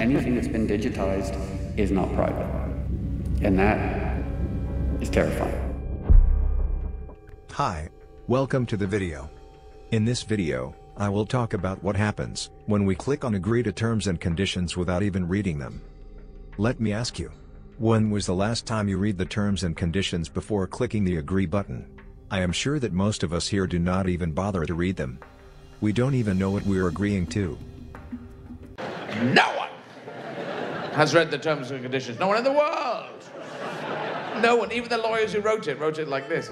anything that's been digitized is not private. And that is terrifying. Hi. Welcome to the video. In this video, I will talk about what happens when we click on agree to terms and conditions without even reading them. Let me ask you. When was the last time you read the terms and conditions before clicking the agree button? I am sure that most of us here do not even bother to read them. We don't even know what we're agreeing to. No one has read the terms and conditions. No one in the world. No one, even the lawyers who wrote it, wrote it like this.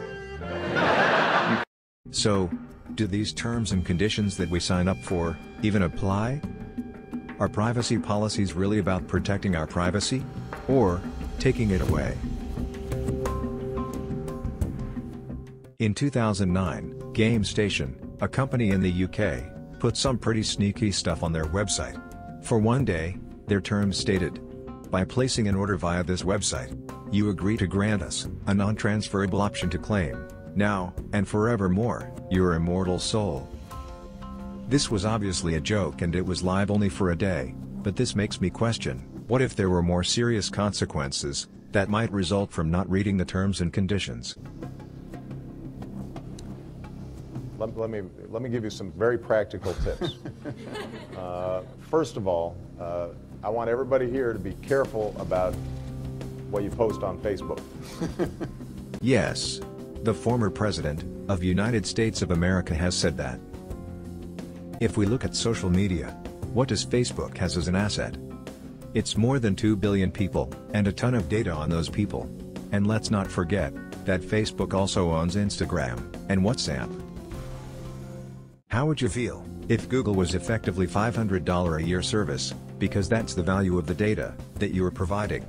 So, do these terms and conditions that we sign up for even apply? Are privacy policies really about protecting our privacy? Or taking it away? In 2009, GameStation, a company in the UK, put some pretty sneaky stuff on their website. For one day, their terms stated, by placing an order via this website, you agree to grant us a non-transferable option to claim, now, and forevermore, your immortal soul. This was obviously a joke and it was live only for a day, but this makes me question, what if there were more serious consequences, that might result from not reading the terms and conditions? Let, let me, let me give you some very practical tips. uh, first of all, uh, I want everybody here to be careful about what you post on Facebook. yes. The former president of United States of America has said that. If we look at social media, what does Facebook has as an asset? It's more than 2 billion people, and a ton of data on those people. And let's not forget, that Facebook also owns Instagram, and WhatsApp. How would you feel, if Google was effectively $500 a year service, because that's the value of the data, that you are providing?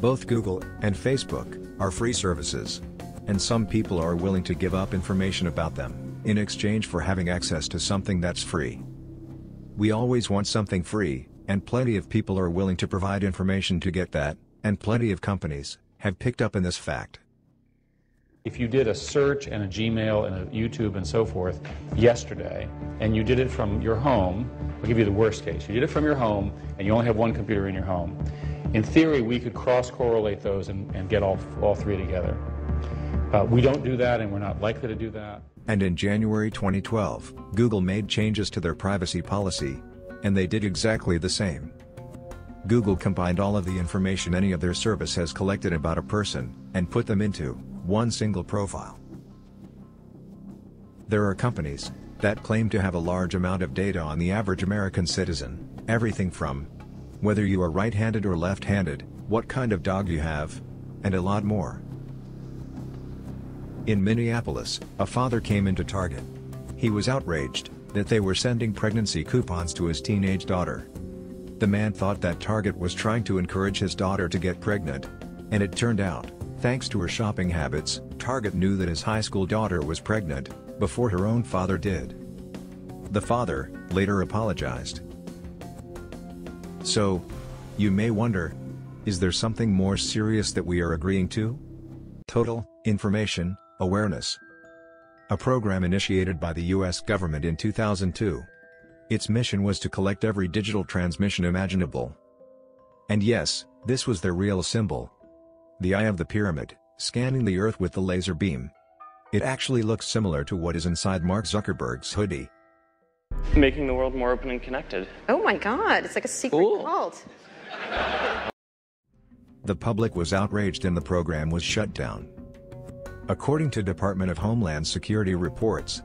Both Google and Facebook are free services. And some people are willing to give up information about them, in exchange for having access to something that's free. We always want something free, and plenty of people are willing to provide information to get that, and plenty of companies have picked up in this fact. If you did a search and a Gmail and a YouTube and so forth yesterday, and you did it from your home, I'll give you the worst case. You did it from your home, and you only have one computer in your home. In theory, we could cross-correlate those and, and, get all, all three together. Uh, we don't do that, and we're not likely to do that. And in January 2012, Google made changes to their privacy policy, and they did exactly the same. Google combined all of the information any of their service has collected about a person, and put them into one single profile. There are companies that claim to have a large amount of data on the average American citizen, everything from whether you are right-handed or left-handed, what kind of dog you have, and a lot more. In Minneapolis, a father came into Target. He was outraged that they were sending pregnancy coupons to his teenage daughter. The man thought that Target was trying to encourage his daughter to get pregnant. And it turned out, thanks to her shopping habits, Target knew that his high school daughter was pregnant, before her own father did. The father, later apologized. So, you may wonder, is there something more serious that we are agreeing to? Total Information Awareness. A program initiated by the US government in 2002. Its mission was to collect every digital transmission imaginable. And yes, this was their real symbol. The eye of the pyramid, scanning the earth with the laser beam. It actually looks similar to what is inside Mark Zuckerberg's hoodie. Making the world more open and connected. Oh my god, it's like a secret cool. cult. The public was outraged and the program was shut down. According to Department of Homeland Security reports,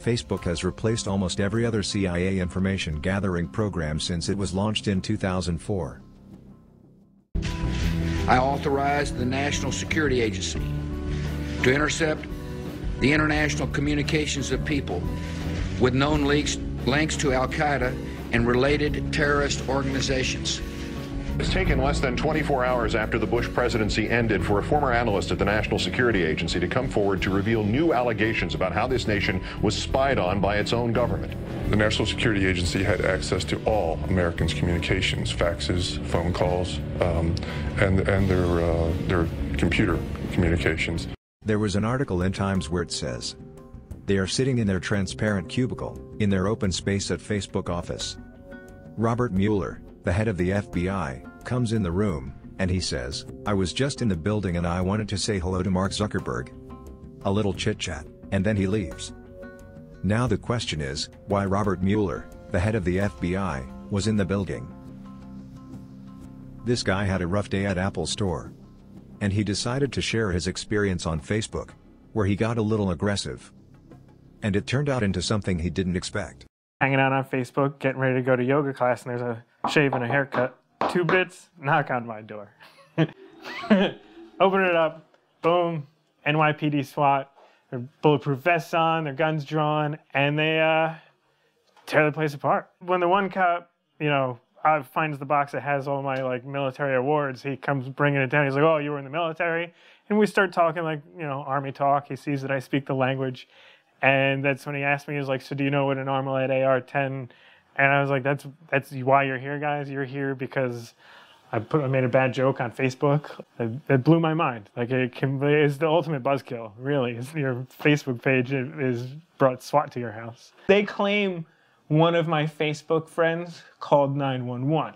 Facebook has replaced almost every other CIA information gathering program since it was launched in 2004. I authorized the National Security Agency to intercept the international communications of people with known links, links to Al Qaeda and related terrorist organizations. It's taken less than 24 hours after the Bush presidency ended for a former analyst at the National Security Agency to come forward to reveal new allegations about how this nation was spied on by its own government. The National Security Agency had access to all Americans' communications, faxes, phone calls, um, and, and their, uh, their computer communications. There was an article in Times where it says, they are sitting in their transparent cubicle, in their open space at Facebook office. Robert Mueller, the head of the FBI, comes in the room, and he says, I was just in the building and I wanted to say hello to Mark Zuckerberg. A little chit chat, and then he leaves. Now the question is, why Robert Mueller, the head of the FBI, was in the building. This guy had a rough day at Apple Store. And he decided to share his experience on Facebook, where he got a little aggressive. And it turned out into something he didn't expect. Hanging out on Facebook, getting ready to go to yoga class, and there's a shave and a haircut. Two bits, knock on my door. Open it up, boom, NYPD SWAT, their bulletproof vests on, their guns drawn, and they uh, tear the place apart. When the one cop, you know, uh, finds the box that has all my like military awards, he comes bringing it down. He's like, "Oh, you were in the military," and we start talking like you know army talk. He sees that I speak the language, and that's when he asked me, "He's like, so do you know what an Armalite AR-10?" And I was like, "That's that's why you're here, guys. You're here because." I put I made a bad joke on Facebook. It blew my mind. Like it can is the ultimate buzzkill. Really, it's, your Facebook page is brought SWAT to your house. They claim one of my Facebook friends called 911,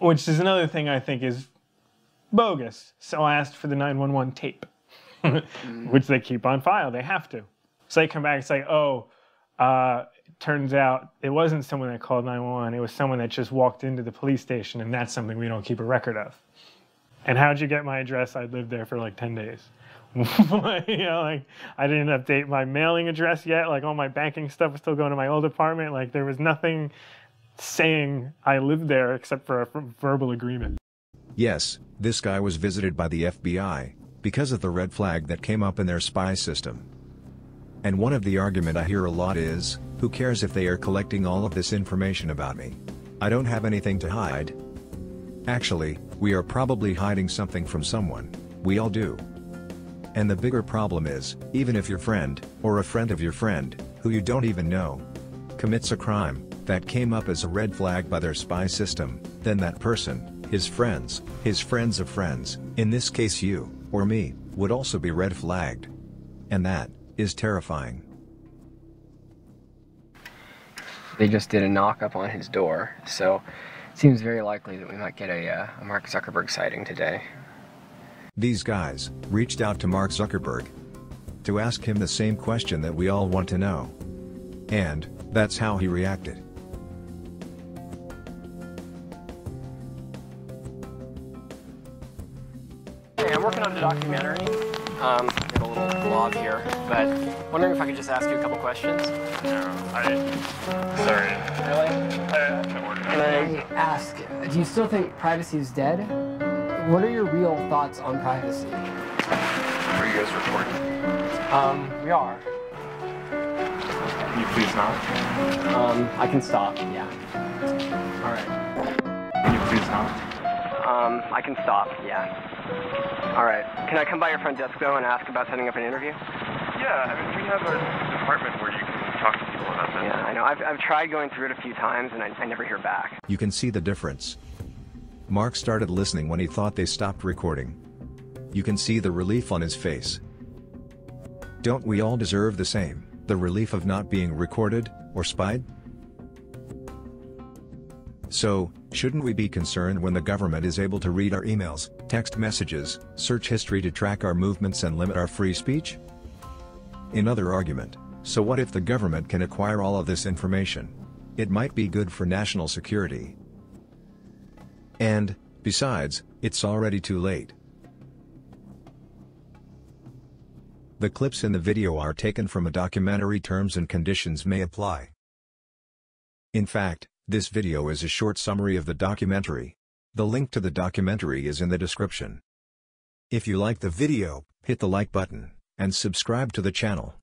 which is another thing I think is bogus. So I asked for the 911 tape, which they keep on file. They have to. So they come back and say, oh, uh, turns out it wasn't someone that called 911. It was someone that just walked into the police station, and that's something we don't keep a record of. And how'd you get my address? I lived there for like 10 days. you know, like I didn't update my mailing address yet. Like all my banking stuff was still going to my old apartment. Like there was nothing saying I lived there except for a verbal agreement. Yes, this guy was visited by the FBI because of the red flag that came up in their spy system. And one of the argument I hear a lot is, who cares if they are collecting all of this information about me? I don't have anything to hide. Actually, we are probably hiding something from someone, we all do. And the bigger problem is, even if your friend, or a friend of your friend, who you don't even know, commits a crime, that came up as a red flag by their spy system, then that person, his friends, his friends of friends, in this case you, or me, would also be red flagged. And that, is terrifying. They just did a knock up on his door, so it seems very likely that we might get a, uh, a Mark Zuckerberg sighting today. These guys reached out to Mark Zuckerberg to ask him the same question that we all want to know. And that's how he reacted. Hey, I'm working on a documentary. Um, got a little blog here, but wondering if I could just ask you a couple questions. No, I. Sorry. Really? I, Can I ask, do you still think privacy is dead? What are your real thoughts on privacy? Are you guys recording? Um, we are. Can you please not? Um, I can stop, yeah. Alright. Can you please not? Um, I can stop, yeah. Alright. Can I come by your front desk though and ask about setting up an interview? Yeah, I mean, we have a department where you can talk to people about that. Yeah, I know. I've, I've tried going through it a few times and I, I never hear back. You can see the difference. Mark started listening when he thought they stopped recording. You can see the relief on his face. Don't we all deserve the same, the relief of not being recorded, or spied? So, shouldn't we be concerned when the government is able to read our emails, text messages, search history to track our movements and limit our free speech? Another argument, so what if the government can acquire all of this information? It might be good for national security. And, besides, it's already too late. The clips in the video are taken from a documentary Terms and Conditions May Apply. In fact, this video is a short summary of the documentary. The link to the documentary is in the description. If you like the video, hit the like button, and subscribe to the channel.